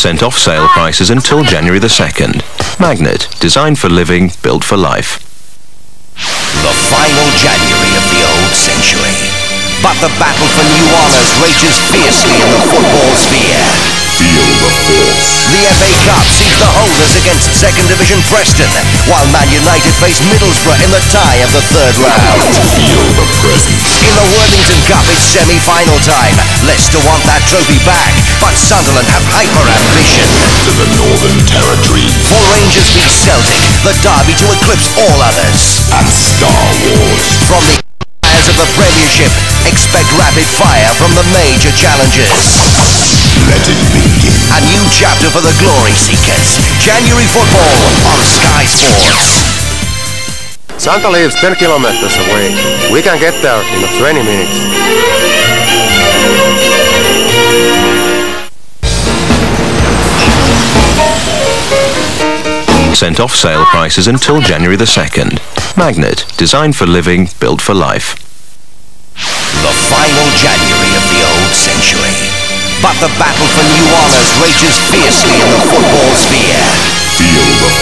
Sent off sale prices until January the 2nd. Magnet, designed for living, built for life. The final January of the old century. But the battle for new honours rages fiercely in the football sphere. Feel the force. The FA Cup sees the holders against second division Preston, while Man United face Middlesbrough in the tie of the third round. Feel the presence. Cup, it's semi-final time. Leicester want that trophy back, but Sunderland have hyper ambition. To the Northern Territory. For Rangers v Celtic, the derby to eclipse all others. And Star Wars. From the Fires of the Premiership, expect rapid fire from the major challengers. Let it begin. A new chapter for the Glory Seekers. January football on Sky Sports. Santa lives 10 kilometers away. We can get there in 20 minutes. Sent off sale prices until January the 2nd. Magnet, designed for living, built for life. The final January of the old century. But the battle for new honours rages fiercely in the football sphere.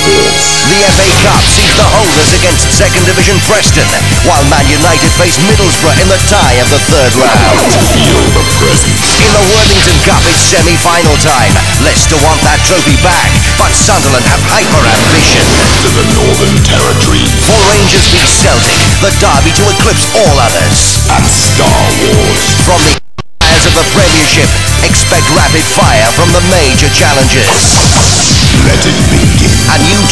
The FA Cup sees the holders against second division Preston, while Man United face Middlesbrough in the tie of the third round. Feel the presence. In the Worthington Cup, it's semi-final time. Leicester want that trophy back, but Sunderland have hyper ambition. To the Northern Territory. For Rangers v Celtic, the derby to eclipse all others. And Star Wars. From the fires of the Premiership, expect rapid fire from the major challengers. Let it begin.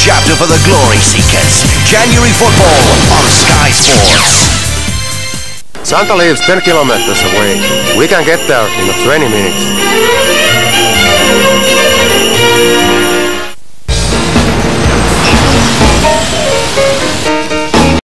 Chapter for the Glory Seekers. January football on Sky Sports. Santa lives 10 kilometers away. We can get there in 20 minutes.